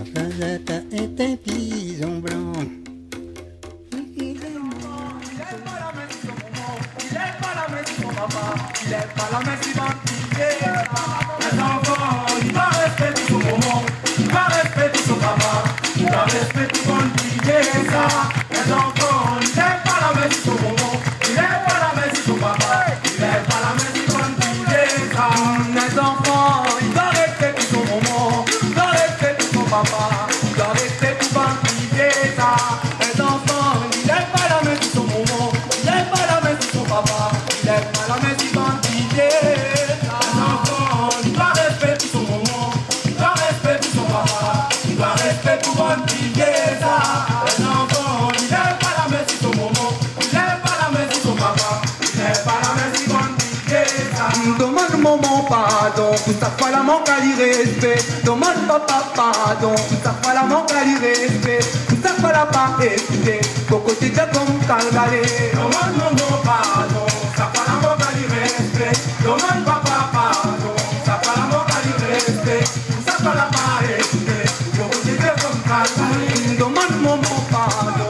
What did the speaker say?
Rosetta est un pigeon blanc. Il est. Il pas la main sur son il papa, il est pas la main sur son petit Les enfants, il va respecter son maman, il va respecter son papa, il va respecter son petit ça. Les enfants, il est pas la sur son maman, papa, va respecter son petit ça. Les enfants, il est pas la main sur son maman, il est pas la main sur son papa, il est pas la main sur son petit Les enfants, il va respecter son il va respecter son papa, il va respecter son petit ça. Les enfants, il est pas la main sur son maman, il est pas la main sur son papa, Domar momo pardon, ça fait la manque à l'irrespect. Domar papa pardon, ça fait la manque à l'irrespect. Ça fait la pas éviter, beaucoup de gens comme Calgary. Domar momo pardon, ça fait la manque à l'irrespect. Domar papa pardon, ça fait la manque à l'irrespect. Ça la de este, comme Calgary. Domar momo pardon.